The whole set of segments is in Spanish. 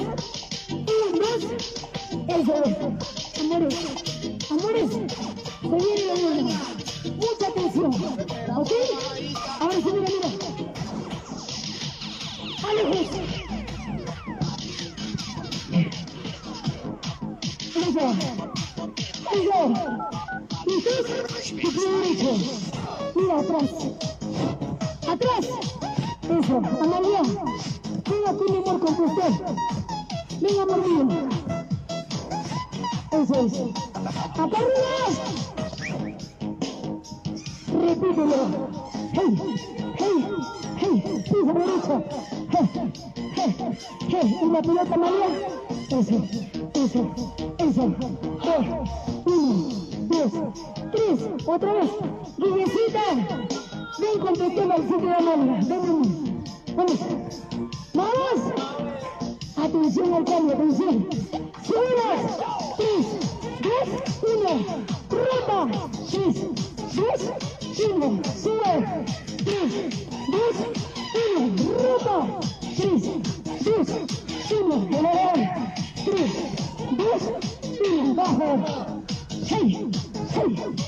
Un. Eso es. Amores. Amores. Se viene la buena. Mucha atención. ¿Ok? Ahora sí, mira, mira. Alejes. Eso. Eso. ¿Listos? Tu. Mira atrás. Atrás. Eso. Amalia. Venga tú, mi amor, con usted. Venga, mío. Eso es. ¡Acá! Repítelo. ¡Hey! ¡Hey! ¡Hey! ¡Pisa derecha! ¡Hey! ¡Hey! ¡Hey! ¿Y la pelota, María? Eso. Eso. Eso. ¡Eh! Uno, dos, tres. Otra vez. Guillecita. Ven con tu tema al sitio de Amalia. Ven, ven. Vamos. ¡Vamos! Atención al cambio, atención. Subimos. Tres, dos, uno. Rota. Tres, dos, uno. Sube. Tres, dos, uno. Rota. Tres, dos, uno. Elevador. Tres, dos, uno. Bajo. Hey, hey,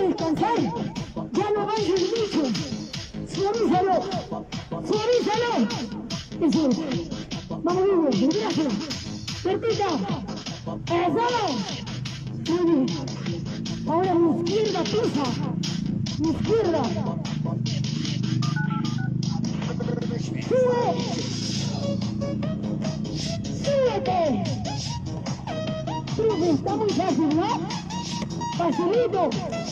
Descansar. Ya no avances mucho. Suavízalo. Suavízalo. Eso es. Vamos, Hugo. Gracias. Repita. Eso. Muy bien. Ahora mi izquierda pisa. Mi izquierda. Sube. Súbete. Está muy fácil, ¿no? Facilito.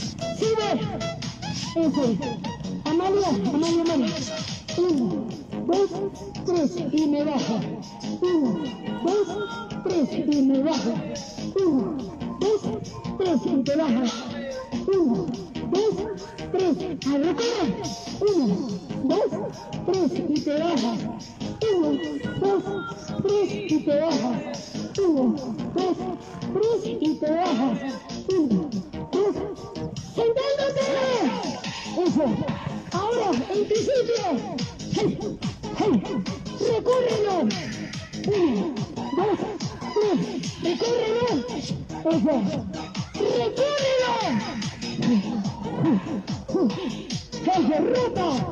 Sube. Eso es. Amalia, Amalia, Amalia. Uno, dos, tres y me baja. Uno, dos, tres y me baja. Uno, dos, tres y te bajas. Uno, dos, tres. A recorrer. Uno, dos, tres y te bajas. Uno, dos, tres y te bajas. Uno, dos, tres y te bajas. Sitio. Hey, hey, recórrelo. Uno, dos, tres, recórrelo. Eso. ¡Recórrelo! ¡Eso, ruta!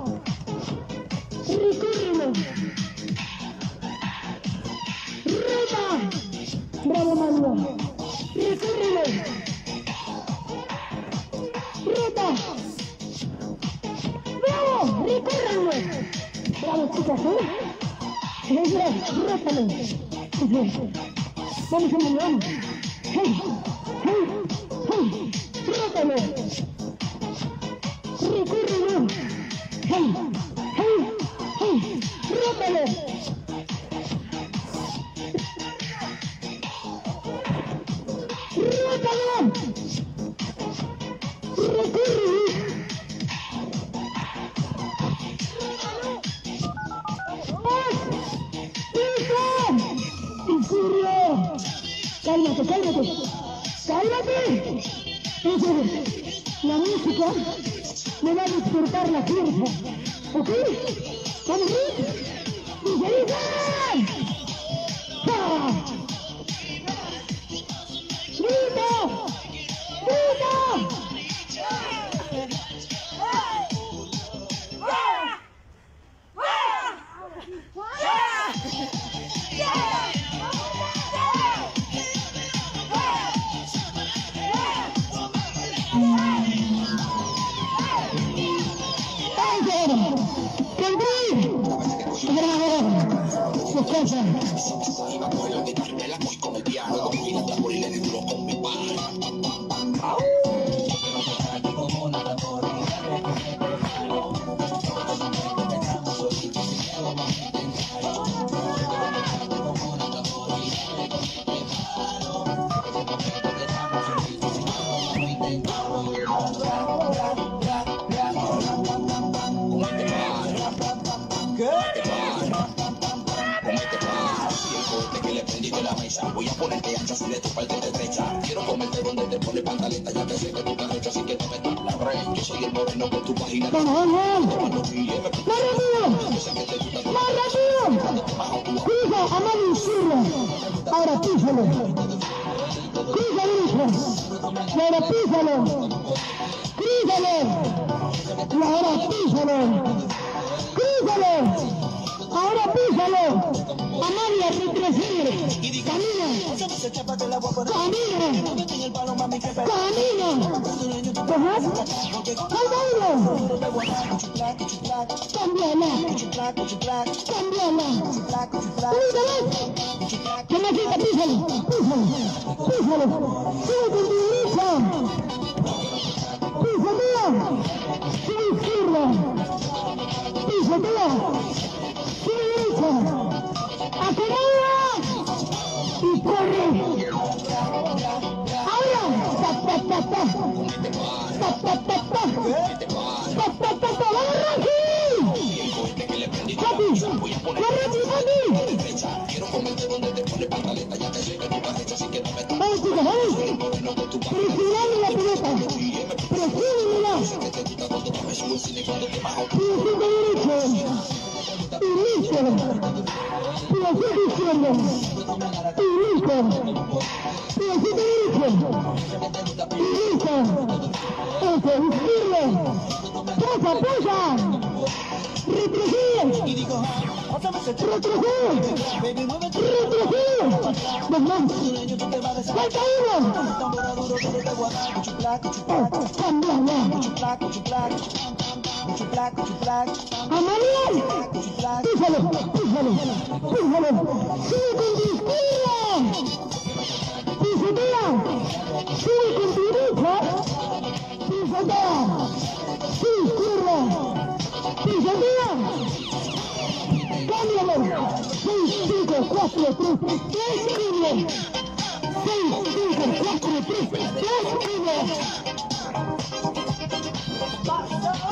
Calderón. Cálmate, cálmate. Cálmate. La música me va a despertar la fuerza. ¿Ok? Vamos, Ahora písalo. Pisa, hijo. Y ahora písalo. Y ahora písalo. Ahora písalo. Amalia, retrocede. Camina. Camina. Camina. ¿Cojas? ¡Cámbiala! ¡Cámbiala! ¡Cámbiala! ¡Písalo! ¡Que me quita, písalo! ¡Písalo! ¡Písalo! ¡Sube con tu derecha! ¡Písalo! ¡Sube izquierda! ¡Písalo! ¡Sube derecha! ¡Acomoda! ¡Y corre! ¡Ahora! ¡Ta, ta, ta, ta! ¡Ta, te te te. Presiónala. Piecito derecho. Y listo. Piecito izquierdo. Y listo. Piecito derecho. Y listo. Eso, izquierdo. Posa, posa. Retrocede. Retrocede. Retrocede. Falta uno. Amalia. Písalo, písalo, písalo. Sigue con tu izquierda. Pisotea. Sigue con tu derecha. Pisotea. Sí, izquierda. Pisotea. Cámbialo. 6, 5, 4, 3, 3, 1. 6, 5, 4, 3, 3, 1.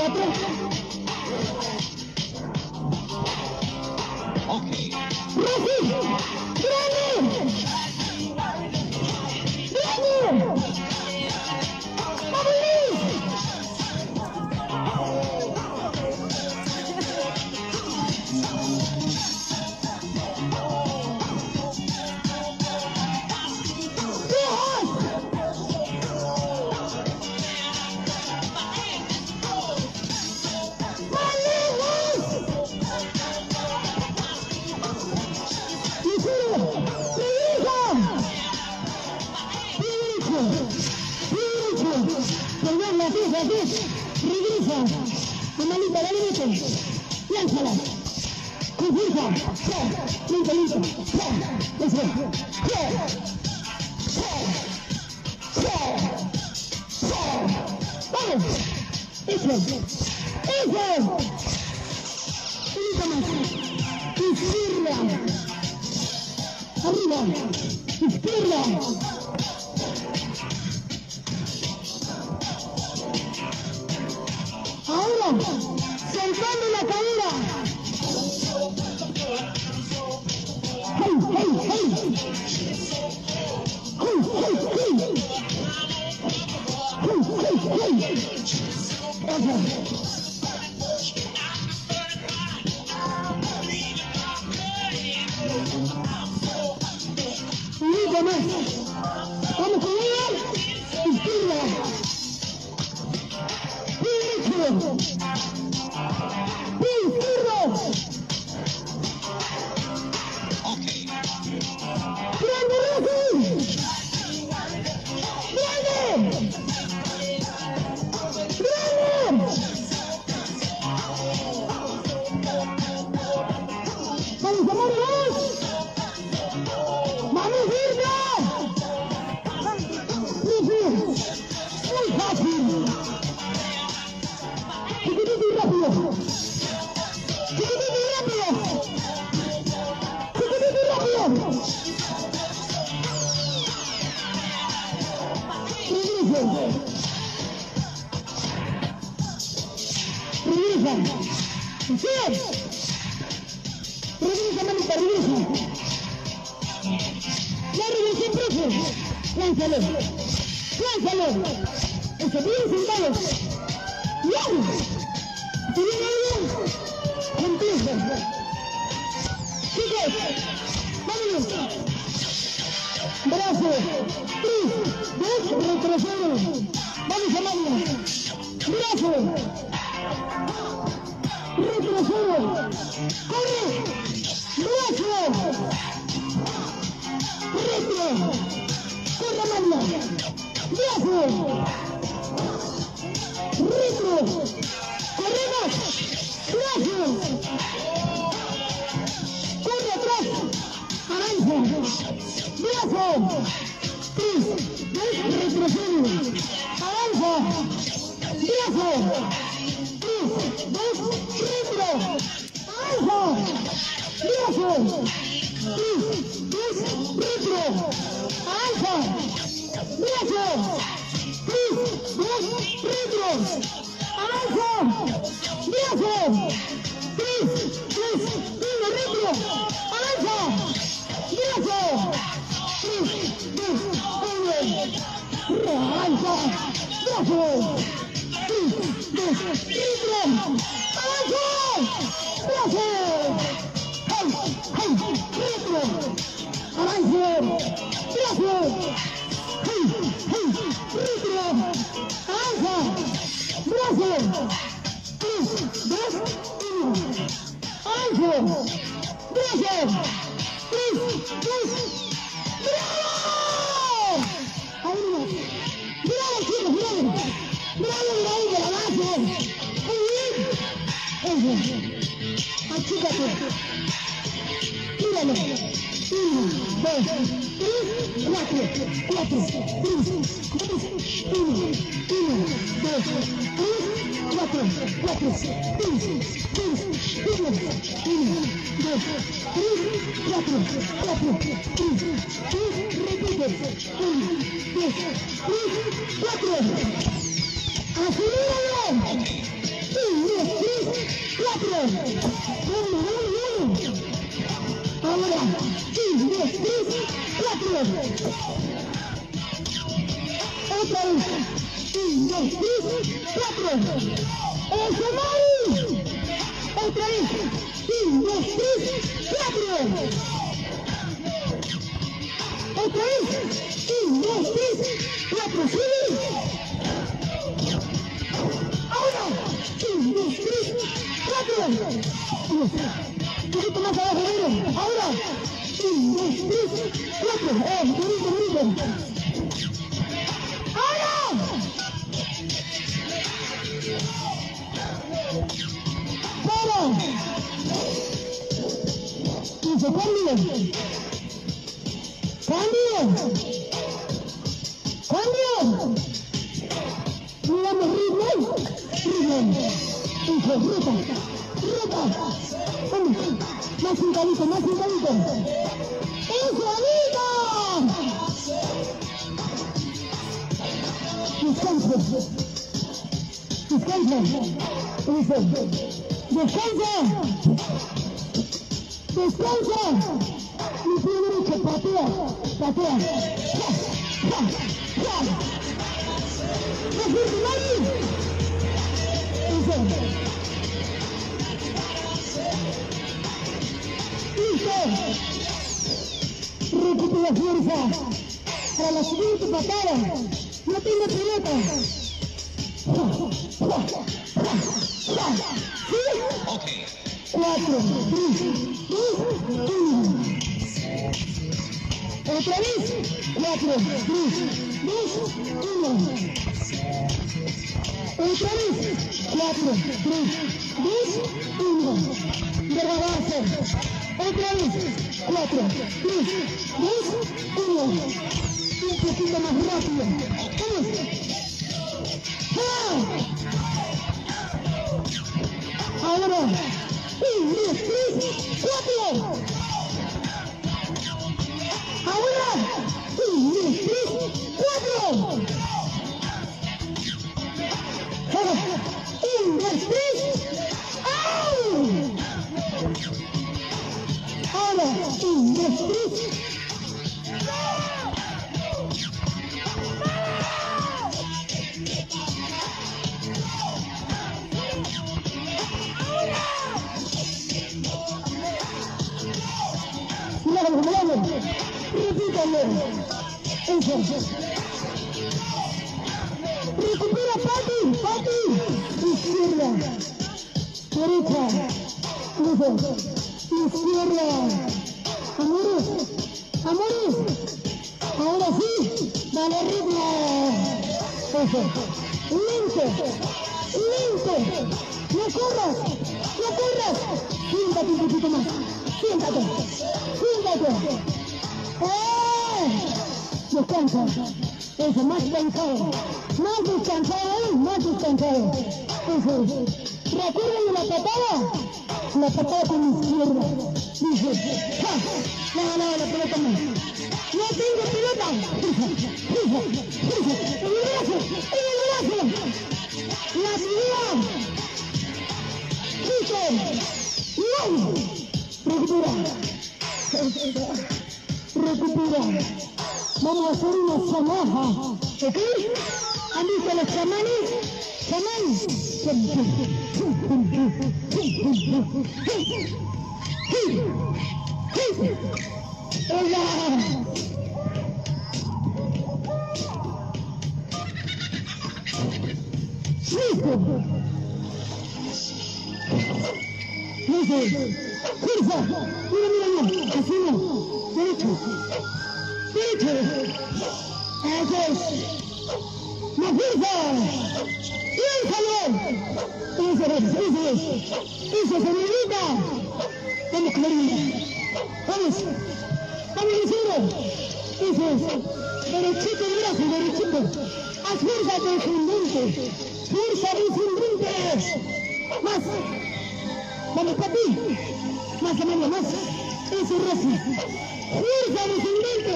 Gracias. Eso. Eso. Un poquito más. Izquierda. Arriba. Izquierda. Ahora, soltando la cadera. Oh, my God. Brazo. Retrocedo. Corre. Brazo. Retro. Corre mano. Brazo. Brazo. Retro. Avanza. Brazo. Hey. Hey. Retro. Avance. Brazo. Hey. Hey. Retro. Avanza. Brazo. Tres, dos, uno. Avance. Brazo. Tres, dos. ¡Bravo! Uno, dos, tres, cuatro, cuatro, tres, dos, uno, uno, dos, tres, cuatro, cuatro, tres, tres, uno, uno, dos, tres, cuatro, cuatro, tres, tres, repite, uno, dos, tres, cuatro. ¡Aceléralo! Uno, tres, cuatro. Uno, uno, mulher. 15, 2, 3, 4, 1. Outra vez. 15, 2, 3, 4, 1. Essa mais. Outra vez. 15, 2, 3, 4, 1. Outra vez. 15, 2, 3, 4, Outra vez, 15, 2, 3, 4, 1. que tú no sabes. Ahora. ¡Ahora! Vamos. Más sentadito, más sentadito. ¡Eso, amigo! Descansa. Descansa. Eso. Descansa. Descansa. Mi pie derecho, patea. Patea. ¡Más fuerte! Eso. ¡Listo! Recupera fuerza. Para la siguiente patada. No tengo pelota. ¿Sí? Cuatro, tres, dos, uno. Otra vez. Cuatro, tres, dos, uno. Otra vez. Cuatro, tres, dos, uno. Vez. Cuatro, tres, dos, uno. Un poquito más rápido. ¡Ah! Ahora. Un, dos, tres, cuatro. Ahora. Un, dos, tres, cuatro. Un, dos, tres. Recupera Pati, Pati. Izquierda. Derecha. Izquierda. Amores. Amores. Ahora sí. Dale ritmo. Eso. Lento. Lento. No corras. No corras. Siéntate un poquito más. Siéntate. Siéntate. ¡Eh! Descansa. Eso, más cansado. Más descansado, más descansado. Eso es. ¿Recuerdan de la patada? La patada con la izquierda. Dice, ¡ja! No, no, la pelota no. No tengo pelota. El brazo, en el brazo. La subida. Listo. ¡No! Recupera. Recupera. Vamos a hacer una samaja. ¿Ok? ¿Han visto los chamanes? Chamán. ¡Hola! ¡Listo! Dice, es, piénsalo, eso es, eso es, eso es, señorita, vamos, Clarina, vamos, vamos, Lucero, eso es, derechito el brazo, derechito, fuerza descendente, fuerza descendente, más, Vamos, papi. Más, María, más. Eso, Rosy. Fuerza, descendente.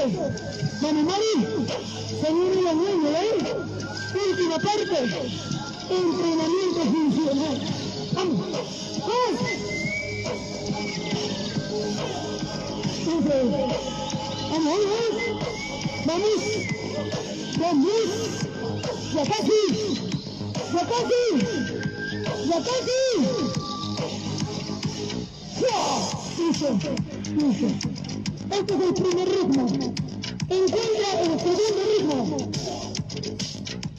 Vamos, Mari. Seguir la nueva, ¿eh? Última parte. Entrenamiento funcional. Vamos. Vamos, vamos. Vamos. Vamos. Ya casi. Ya casi. Ya casi. Eso, eso. Este es el primer ritmo. Encuentra el segundo ritmo.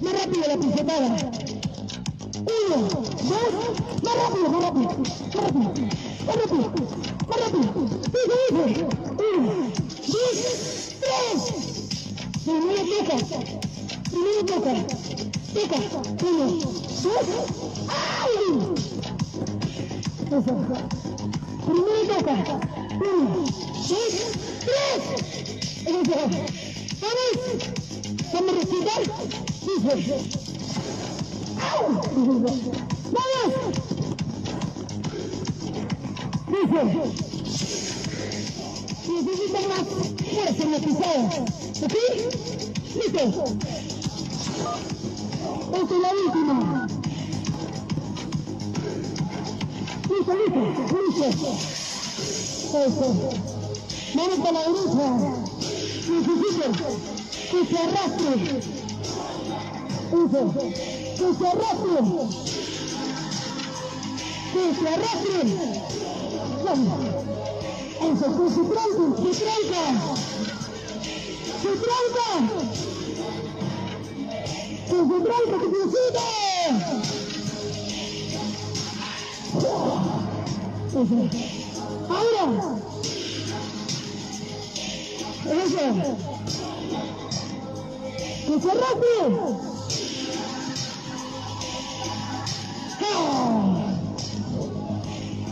Más rápido la pisotada. Uno, dos, más rápido, más rápido, más rápido, más rápido, más rápido. Uno, dos, tres. Primero toca. Primero toca. Toca. Uno, dos. ¡Ay! Eso. Primero toca. Uno, dos, tres. Eso. ¿Vamos? ¿Vamos a recitar? Necesitan más fuerza en la pisada. ¿Ok? Listo. Esta es la última. Listo, listo, listo. Eso. Vamos para la derecha. Necesito que se arrastre. Arrastre. Que se arrastre. Vamos. Eso, se tranque, se tranca. Se tranca. Que se tranca, que se sube. Eso. Ahora. Eso. Que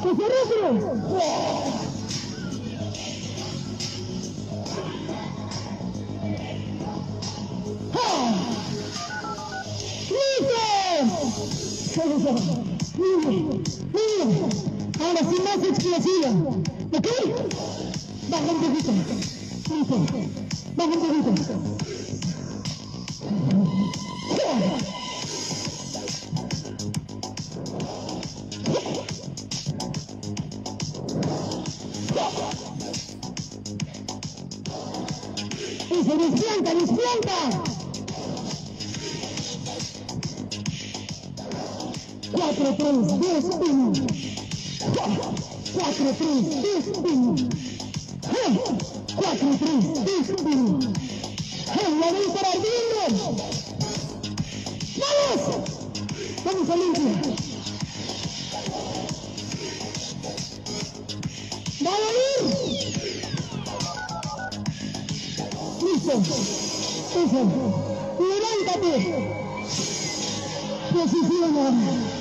¡Que se arrastre! Ahora sí más explosiva. ¿Ok? Baja un poquito. Listo. Baja un poquito. Listo. Eso. Levántate. Posiciona. Profe,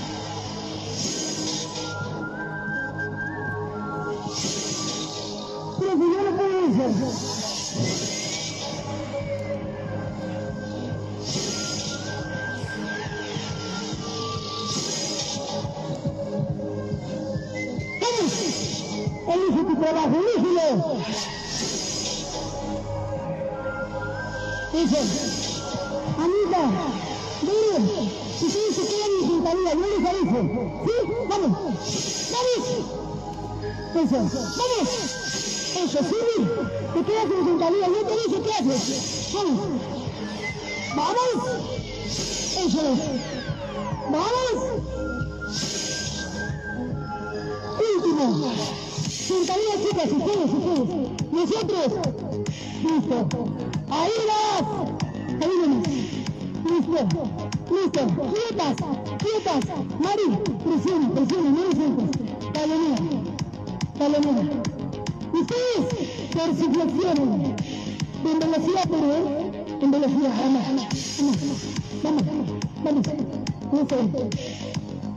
Eso. Anita, dile, si se quedan en sintonía, yo les aviso. ¿Sí? Vamos. Vamos. Eso. Vamos. Eso, sí. Te quedas en sintonía, yo te aviso qué haces. Vamos. Vamos. Eso es. Vamos. Último. Sintonía, chicas, ustedes, ustedes. Nosotros. Listo. Ahí vas. Ahí vamos. Listo. Listo. Quietas. Quietas. Mari, presiona, presiona, no lo sientes. Palomera. Palomera. Ustedes persiflexionen. En velocidad, pero ¿eh? En velocidad. Vamos. Vamos. Vamos. Vamos.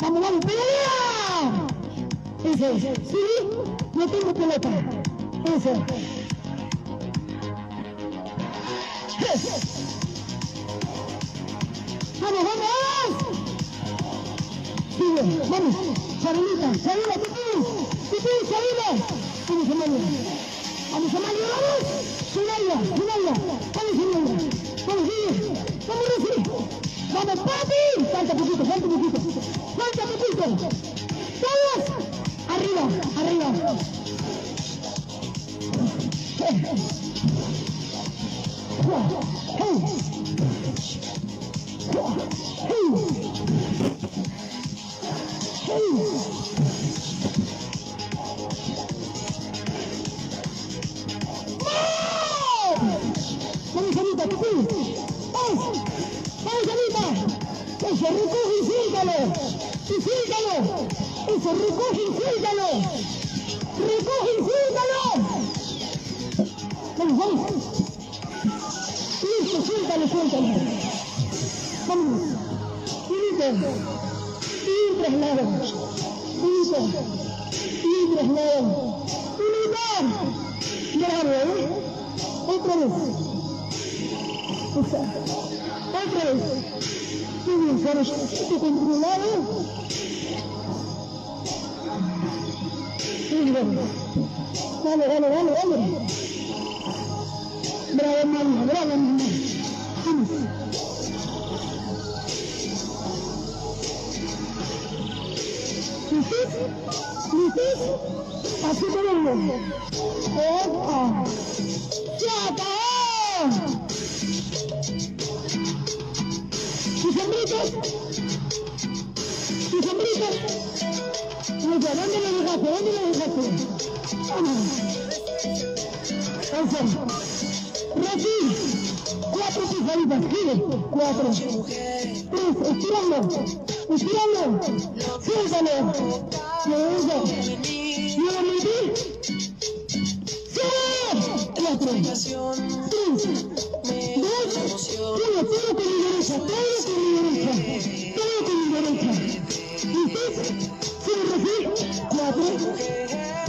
Vamos, vamos. ¡Pelea! Eso es. ¿Sí? No tengo pelota. Eso. ¡Vamos, vamos, vamos! Vamos. Sabelita, Sabela, Titi, Titi, Sabela. Vamos, Amalia. Vamos, Amalia, vamos. Sunaya, Sunaya. Vamos, Sunaya. Vamos. Vamos, Rosy. Vamos, papi. Falta poquito, falta poquito. Falta poquito. Todos. Arriba, arriba. Dale, dale, dale, dale. Bravo, María, bravo, María. Vamos. ¿Listos? Así tenemos. ¡Opa! ¡Se acabó! ¿Tus sombritos? ¿Tus ¿dónde lo dejaste? ¿Dónde lo dejaste? Eso. Rosy, cuatro pisaditas, gire. Cuatro. Tres, estirando. Estirando. Suéltalo. ¡Sí! Cuatro. Tres. Dos. Uno. Todo con mi derecha. Todo con mi derecha. Todo con mi derecha. Cuatro. Tres. Uno. Mi derecha.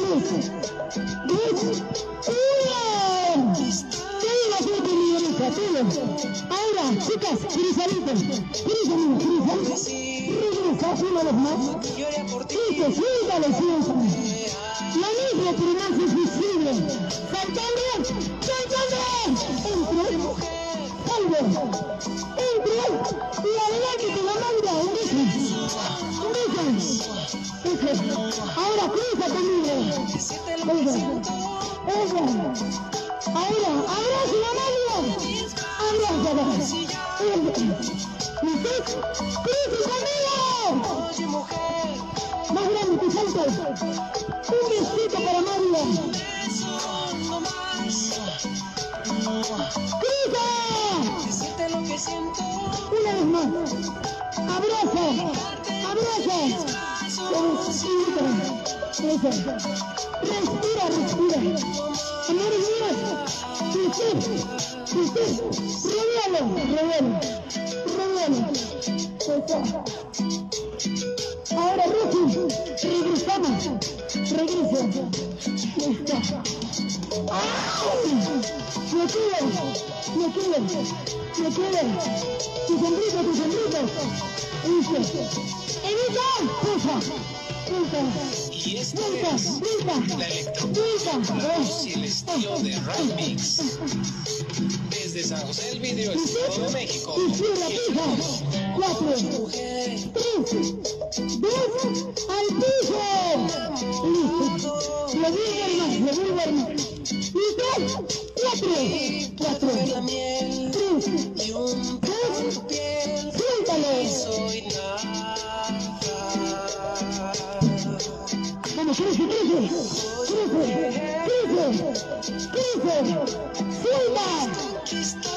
Todo. Ahora, chicas, Crisalito. Crisal, Crisal. Regresa una vez más. Suéltalo. Lo mismo, pero más difícil. Saltando, saltando. ¡Cruza conmigo! Más grande salto. Un besito para Mario. ¡Cruza! Una vez más. Abrazo. Abrazo. Respira. Respira, Amores míos. Usted. Usted. Rodealo. Rodealo. Rodealo. Eso. Ahora Rosy, regresamos. Regresa. Listo. ¡Ay! Me quedo, me quedo, me quedo. Tu sombrito, tu sombrito. Listo. Evita, puja. Y esto es la electrónica y el estilo de Rap. Desde San José del Video, Estado de México. Cuatro, tres, dos, al piso. Listo. Lo a armar, lo. ¿Listo? Cuatro, cuatro, Vive, viva.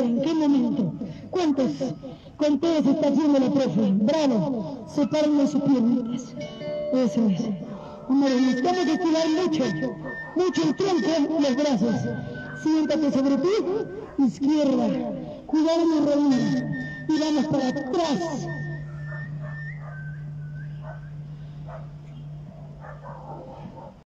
¿En qué momento? ¿Cuántos conteos está haciendo la profe? Bravo, sepárenme sus piernitas. Eso es. Hombre, necesitamos estirar mucho, mucho el tronco, los brazos. Siéntate sobre ti, izquierda, cuidado mi rodilla. Y vamos para atrás,